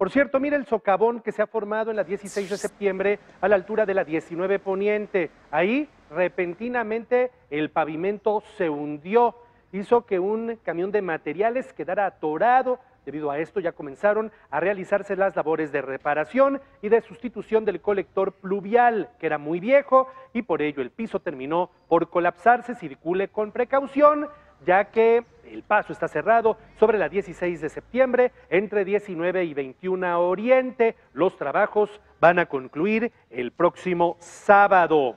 Por cierto, mire el socavón que se ha formado en la 16 de septiembre a la altura de la 19 Poniente. Ahí, repentinamente, el pavimento se hundió. Hizo que un camión de materiales quedara atorado. Debido a esto ya comenzaron a realizarse las labores de reparación y de sustitución del colector pluvial, que era muy viejo, y por ello el piso terminó por colapsarse. Circule con precaución ya que el paso está cerrado sobre la 16 de septiembre entre 19 y 21 Oriente. Los trabajos van a concluir el próximo sábado.